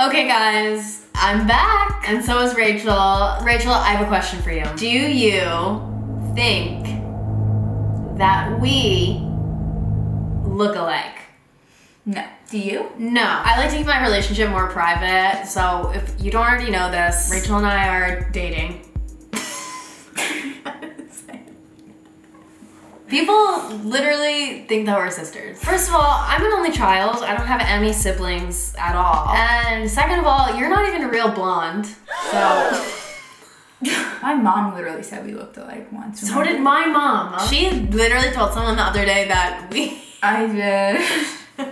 Okay guys, I'm back and so is Rachel. Rachel, I have a question for you. Do you think that we look alike? No. Do you? No. I like to keep my relationship more private, so if you don't already know this, Rachel and I are dating. People literally think that we're sisters. First of all, I'm an only child. I don't have any siblings at all. And second of all, you're not even a real blonde. So. my mom literally said we looked alike once. So did my mom. She literally told someone the other day that we. I did.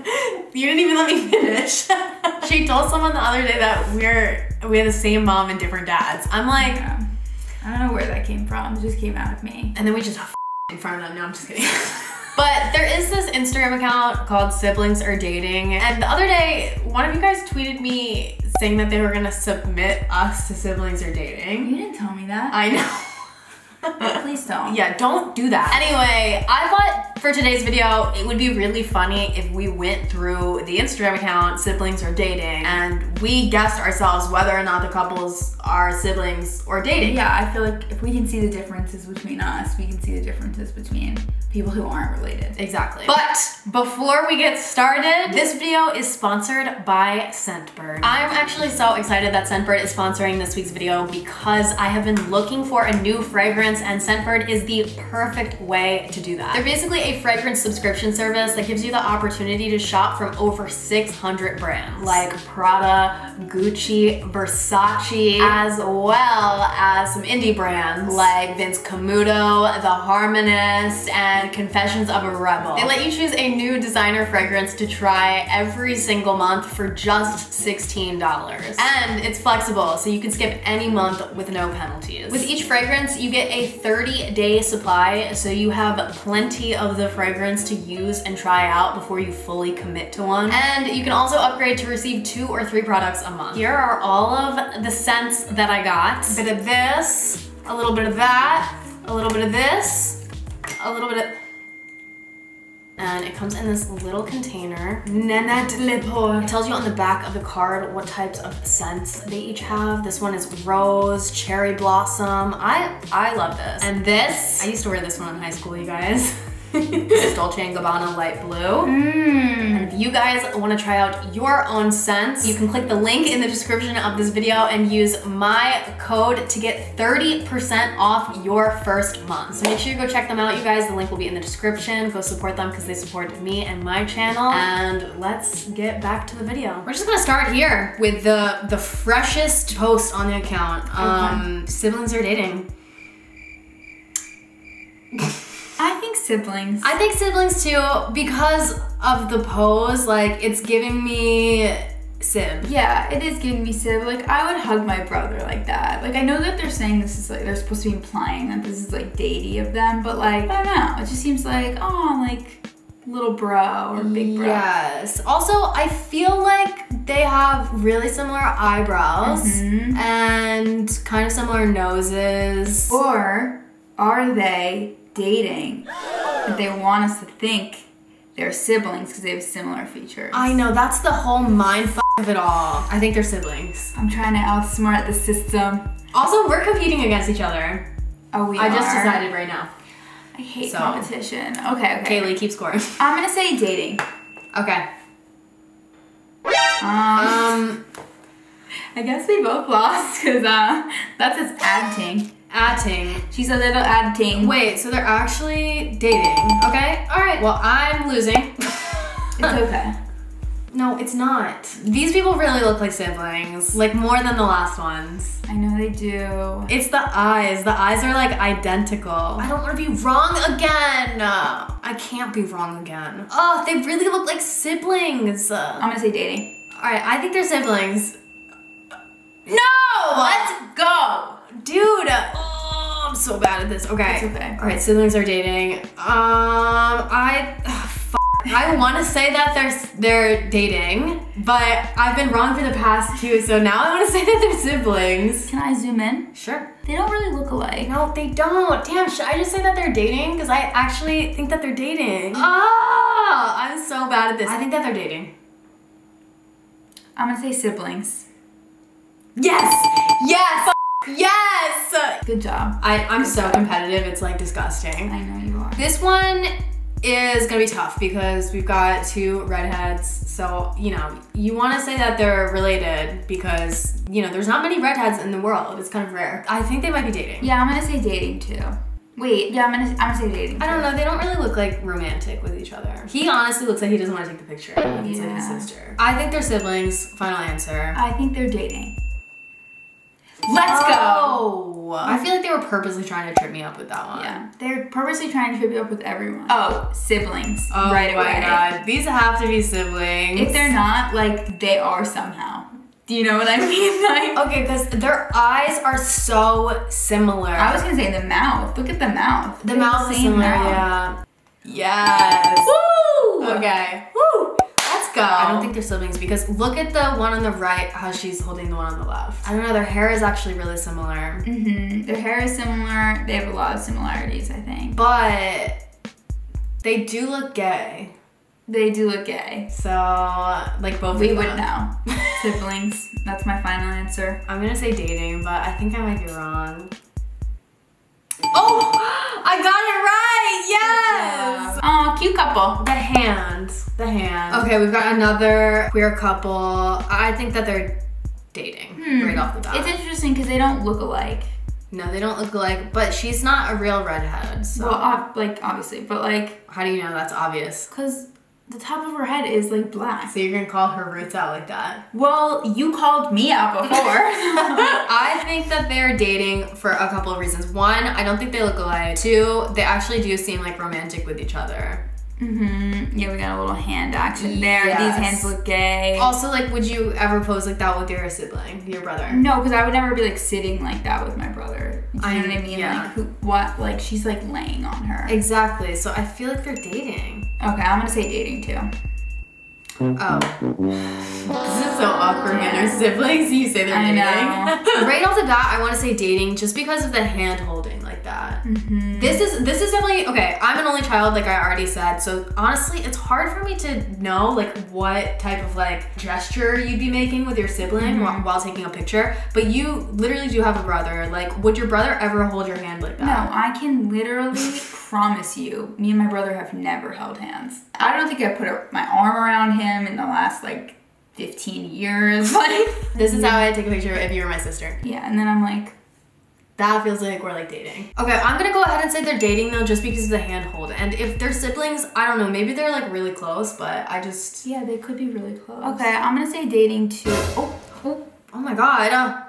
you didn't even let me finish. she told someone the other day that we're we have the same mom and different dads. I'm like, yeah. I don't know where that came from. It just came out of me. And then we just in front of them. No, I'm just kidding. but there is this Instagram account called Siblings or Dating. And the other day, one of you guys tweeted me saying that they were gonna submit us to Siblings or Dating. You didn't tell me that. I know. Please don't. Yeah, don't do that. Anyway, I thought for today's video, it would be really funny if we went through the Instagram account, Siblings or Dating, and we guessed ourselves whether or not the couples are siblings or dating. Yeah, I feel like if we can see the differences between us, we can see the differences between people who aren't related. Exactly. But before we get started, this video is sponsored by Scentbird. I'm actually so excited that Scentbird is sponsoring this week's video because I have been looking for a new fragrance and Scentbird is the perfect way to do that. They're basically a fragrance subscription service that gives you the opportunity to shop from over 600 brands like Prada, Gucci, Versace, as well as some indie brands like Vince Camuto, The Harmonist, and Confessions of a Rebel. They let you choose a new designer fragrance to try every single month for just $16. And it's flexible, so you can skip any month with no penalties. With each fragrance, you get a 30 day supply, so you have plenty of the fragrance to use and try out before you fully commit to one. And you can also upgrade to receive two or three products a month. Here are all of the scents that I got. A bit of this, a little bit of that, a little bit of this, a little bit of, and it comes in this little container. Nanette Lepore. It tells you on the back of the card what types of scents they each have. This one is rose, cherry blossom. I, I love this. And this, I used to wear this one in high school, you guys. this is Dolce & Gabbana light blue. Mm. And if you guys want to try out your own scents, you can click the link in the description of this video and use my code to get 30% off your first month. So make sure you go check them out, you guys. The link will be in the description. Go support them because they support me and my channel. And let's get back to the video. We're just gonna start here with the, the freshest post on the account. Um, okay. Siblings are dating. Siblings. I think siblings too because of the pose. Like it's giving me sib. Yeah, it is giving me sib. Like I would hug my brother like that. Like I know that they're saying this is like they're supposed to be implying that this is like datey of them, but like I don't know. It just seems like oh like little bro or big bro. Yes. Also, I feel like they have really similar eyebrows mm -hmm. and kind of similar noses. Or are they dating, but they want us to think they're siblings because they have similar features. I know, that's the whole mind of it all. I think they're siblings. I'm trying to outsmart the system. Also, we're competing against each other. Oh, we I are? just decided right now. I hate so. competition. Okay, okay. Kaylee, keep scoring. I'm gonna say dating. Okay. Um, um I guess we both lost because uh, that's its acting. Adding. She's a little adding. Wait, so they're actually dating, okay? All right, well, I'm losing. it's okay. No, it's not. These people really look like siblings, like more than the last ones. I know they do. It's the eyes. The eyes are like identical. I don't want to be wrong again. I can't be wrong again. Oh, they really look like siblings. I'm gonna say dating. All right, I think they're siblings. No! Let's go! Dude, so bad at this. Okay. It's okay. All right, siblings are dating. Um, I, I want to say that they're they're dating, but I've been wrong for the past two, so now I want to say that they're siblings. Can I zoom in? Sure. They don't really look alike. No, they don't. Damn, should I just say that they're dating? Because I actually think that they're dating. Ah, I'm so bad at this. I think that they're dating. I'm gonna say siblings. Yes! Yes! Yes! Good job. I, I'm so competitive, it's like disgusting. I know you are. This one is gonna be tough because we've got two redheads. So, you know, you wanna say that they're related because, you know, there's not many redheads in the world. It's kind of rare. I think they might be dating. Yeah, I'm gonna say dating too. Wait, yeah, I'm gonna I'm gonna say dating. I don't know, they don't really look like romantic with each other. He honestly looks like he doesn't want to take the picture. He's like his sister. I think they're siblings. Final answer. I think they're dating. Let's go. Oh, I feel like they were purposely trying to trip me up with that one. Yeah, they're purposely trying to trip you up with everyone. Oh, siblings. Oh right my away. god, these have to be siblings. If they're not, like they are somehow. Do you know what I mean? Like, okay, because their eyes are so similar. I was gonna say the mouth. Look at the mouth. the mouth is similar. mouth. Yeah. Yes. Woo! Okay. Go. I don't think they're siblings because look at the one on the right, how she's holding the one on the left. I don't know, their hair is actually really similar. Mm-hmm. Their hair is similar. They have a lot of similarities, I think. But they do look gay. They do look gay. So, like both We would know. Siblings. That's my final answer. I'm gonna say dating, but I think I might be wrong. Oh! I got couple. The hands. The hand. Okay, we've got another queer couple. I think that they're dating hmm. right off the bat. It's interesting because they don't look alike. no, they don't look alike, but she's not a real redhead. So Well, ob- like obviously, but like, how do you know that's obvious? cause the top of her head is like black. So you're gonna call her roots out like that? Well, you called me out before. I think that they're dating for a couple of reasons. One, I don't think they look alike. Two, they actually do seem like romantic with each other. Mm-hmm. Yeah, we got a little hand action there. Yes. These hands look gay. Also, like, would you ever pose like that with your sibling, your brother? No, because I would never be like sitting like that with my brother. Do you I- know what I mean? yeah. Like who? What? Like she's like laying on her. Exactly. So I feel like they're dating. Okay, I'm gonna say dating too. Oh. This is so awkward when they're siblings. You say they're I dating. know. right off the bat, I want to say dating just because of the hand holding like that. Mm-hmm. This is this is definitely okay. I'm an only child, like I already said. So honestly, it's hard for me to know like what type of like gesture you'd be making with your sibling while, while taking a picture. But you literally do have a brother. Like, would your brother ever hold your hand like that? No. I can literally promise you, me and my brother have never held hands. I don't think I put my arm around him in the last like 15 years. Like, This is how I take a picture if you were my sister. yeah, and then I'm like, That feels like we're like dating. Okay, I'm gonna go ahead and say they're dating though, just because of the handhold. And if they're siblings, I don't know. Maybe they're like really close, but I just. yeah, they could be really close. Okay, I'm gonna say dating too. Oh, oh, Oh my god. Uh.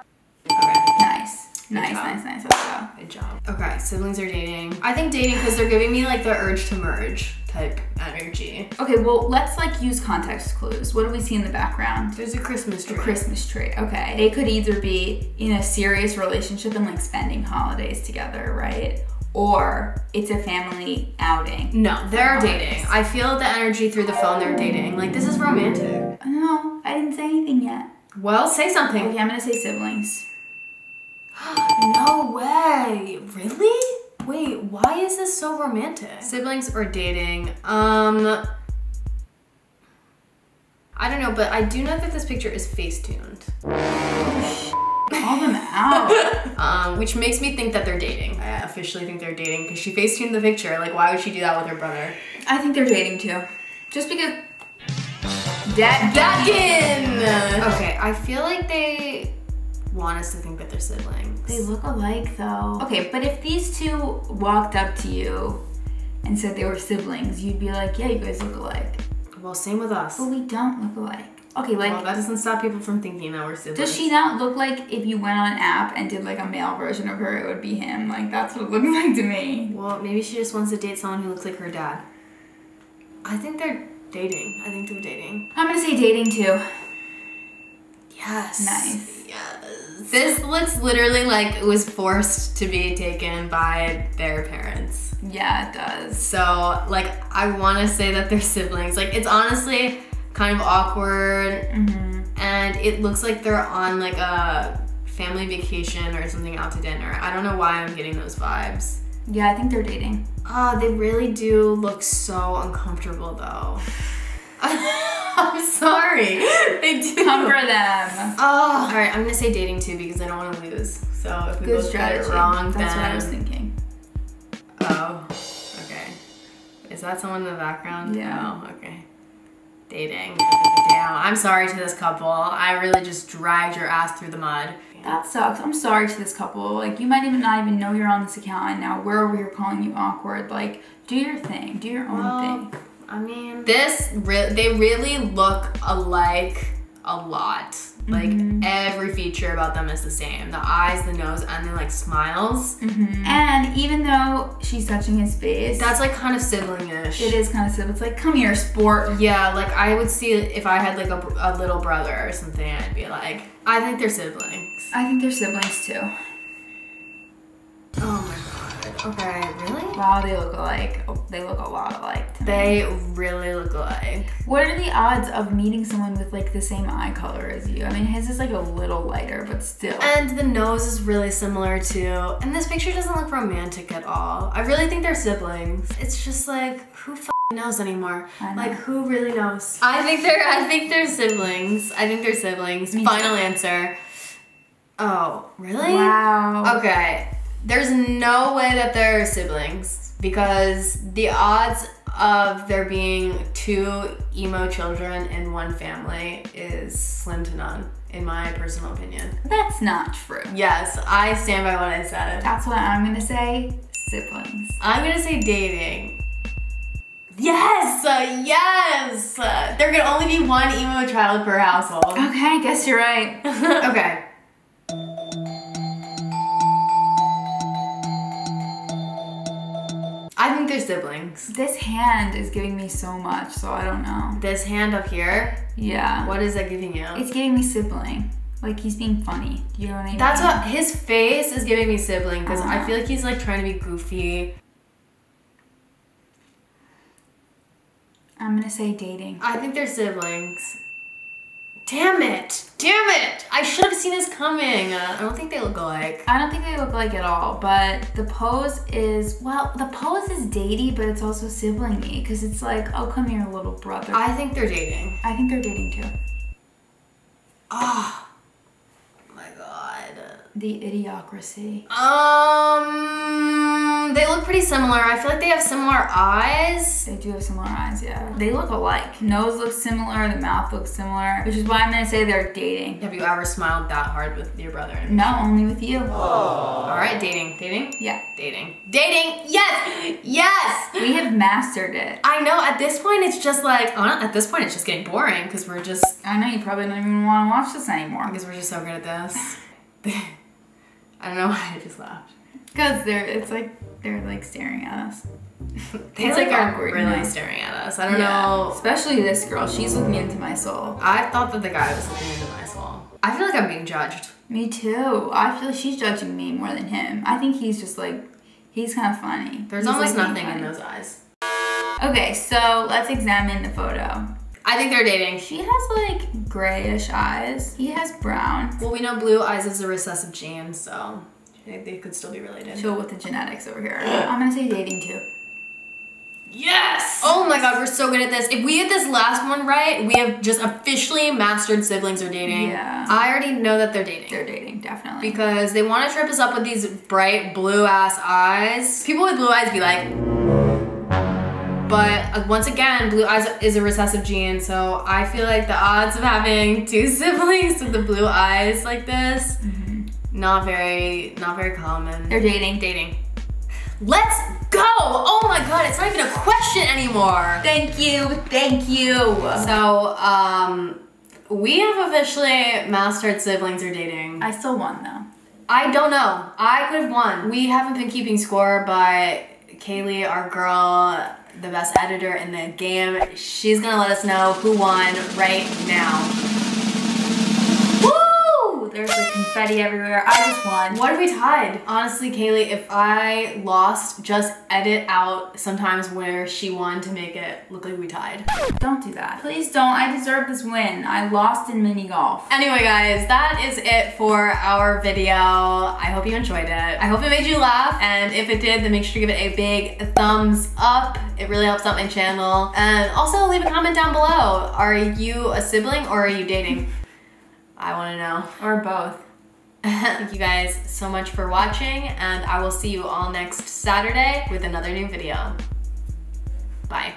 Nice, nice, nice. Let's go. Good job. Okay, siblings are dating. I think dating because they're giving me like the urge to merge type energy. Okay, well, let's like use context clues. What do we see in the background? There's a Christmas A tree. Christmas tree. Okay. They could either be in a serious relationship and like spending holidays together, right? Or it's a family outing. No, they're dating. I feel the energy through the phone. They're dating. Like this is romantic. No, I didn't say anything yet. Well, say something. Okay, I'm gonna say siblings. no way. Really? Wait, why is this so romantic? Siblings or dating? Um I don't know, but I do know that this picture is face-tuned. Call them out. Um, which makes me think that they're dating. I officially think they're dating because she face-tuned the picture. Like, why would she do that with her brother? I think they're dating too. Just because. Dad. Dakin! Okay, I feel like they want us to think that they're siblings. They look alike though. Okay, but if these two walked up to you and said they were siblings, you'd be like, yeah, you guys look alike. well, same with us. But we don't look alike. Okay, like. well, that doesn't stop people from thinking that we're siblings. Does she not look like if you went on an app and did like a male version of her, it would be him? Like that's what it looked like to me. Well, maybe she just wants to date someone who looks like her dad. I think they're dating. I think they're dating. I'm gonna say dating too. Yes. Nice. This looks literally like it was forced to be taken by their parents. Yeah, it does. So, like, I want to say that they're siblings. Like, it's honestly kind of awkward, Mm-hmm. and it looks like they're on like a family vacation or something out to dinner. I don't know why I'm getting those vibes. Yeah, I think they're dating. Ah, they really do look so uncomfortable though. I'm sorry. They do. Comfort them. Oh, all right. I'm gonna say dating too because I don't want to lose. So if we Good both get it wrong, That's then what I was thinking. oh, okay. Is that someone in the background? Yeah. Oh, okay. Dating. Damn. I'm sorry to this couple. I really just dragged your ass through the mud. That sucks. I'm sorry to this couple. Like, you might even not even know you're on this account, and now we're over here calling you awkward. Like, do your thing. Do your own Well, thing. I mean, this re- they really look alike a lot. Like Mm-hmm. every feature about them is the same: the eyes, the nose, and then like smiles. And even though she's touching his face, That's like kind of sibling-ish. it is kind of sibling. It's like, come here, sport. Yeah, like I would see if I had like a, a little brother or something. I'd be like, I think they're siblings. I think they're siblings too. Okay, really? Wow, they look alike. They look a lot alike. To me. They really look alike. What are the odds of meeting someone with like the same eye color as you? I mean, his is like a little lighter, but still. And the nose is really similar too. And this picture doesn't look romantic at all. I really think they're siblings. It's just like who f- knows anymore? Know. Like who really knows? I think they're I think they're siblings. I think they're siblings. Final answer. Oh, really? Wow. Okay. There's no way that they're siblings because the odds of there being two emo children in one family is slim to none, in my personal opinion. That's not true. Yes, I stand by what I said. That's what I'm gonna say. Siblings. I'm gonna say dating. Yes, uh, yes. Uh, there can only be one emo child per household. Okay, I guess you're right. okay. I think they're siblings. This hand is giving me so much, so I don't know. This hand up here, Yeah. what is that giving you? It's giving me sibling. Like he's being funny. You know what I mean? That's what his face is giving me sibling because I Uh-huh. feel like he's like trying to be goofy. I'm gonna say dating. I think they're siblings. Damn it! Damn it! I should have seen this coming. Uh, I don't think they look alike. I don't think they look like at all, but the pose is well, the pose is datey, but it's also siblingy because it's like, oh come here, little brother. I, think they're dating. I think they're dating too. Oh my god. The idiocracy. Um, Um, they look pretty similar. I feel like they have similar eyes. They do have similar eyes, yeah. They look alike. Nose looks similar, the mouth looks similar, which is why I'm gonna say they're dating. Have you ever smiled that hard with your brother? No, only with you. All right, dating, dating, Yeah. dating, dating. Yes, yes. We have mastered it. I know. At this point, it's just like at this point, it's just getting boring because we're just I know you probably don't even want to watch this anymore. because we're just so good at this. I don't know why I just laughed. Because they're it's like they're like staring at us. They like, like, are really know? staring at us. I don't know. Especially this girl. She's looking into my soul. I thought that the guy was looking into my soul. I feel like I'm being judged. Me too. I feel like she's judging me more than him. I think he's just like he's kind of funny. There's He's, almost like, nothing in those eyes. Okay, so let's examine the photo. I think they're dating. She has like grayish eyes. He has brown. Well, we know blue eyes is a recessive gene, so They could still be related. Chill with the genetics over here. I'm gonna say dating too. Yes! Oh my god, we're so good at this. If we get this last one right, we have just officially mastered siblings are dating. Yeah. I already know that they're dating. They're dating, definitely. because they want to trip us up with these bright blue ass eyes. People with blue eyes be like, but uh, once again, blue eyes is a recessive gene, so I feel like the odds of having two siblings with the blue eyes like this, not very, not very common. They're dating. dating. Let's go! Oh my god, it's not even a question anymore. Thank you, thank you. So, um, we have officially mastered siblings are dating. I still won though. I don't know. I could have won. We haven't been keeping score, but Kaylee, our girl, the best editor in the game, she's gonna let us know who won right now. There's like confetti confetti everywhere. I just won. What if we tied? Honestly, Kaylee, if I lost, just edit out sometimes where she won to make it look like we tied. Don't do that. Please don't. I deserve this win. I lost in mini golf. Anyway, guys, that is it for our video. I hope you enjoyed it. I hope it made you laugh. And if it did, then make sure to give it a big thumbs up. It really helps out my channel. And also leave a comment down below. Are you a sibling or are you dating? I want to know. Or both. Thank you guys so much for watching and I will see you all next Saturday with another new video. Bye.